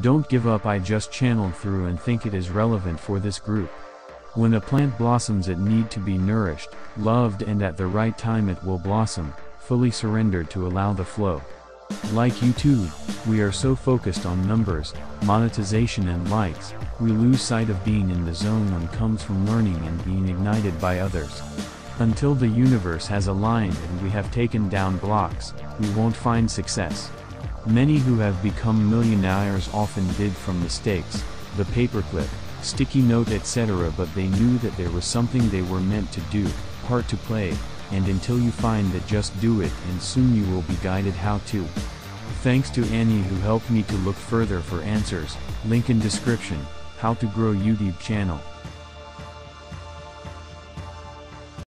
Don't give up I just channeled through and think it is relevant for this group. When a plant blossoms it need to be nourished, loved and at the right time it will blossom, fully surrendered to allow the flow. Like YouTube, we are so focused on numbers, monetization and likes, we lose sight of being in the zone when comes from learning and being ignited by others. Until the universe has aligned and we have taken down blocks, we won't find success. Many who have become millionaires often did from mistakes, the paperclip, sticky note etc. but they knew that there was something they were meant to do, part to play, and until you find that just do it and soon you will be guided how to. Thanks to Annie who helped me to look further for answers, link in description, how to grow YouTube channel.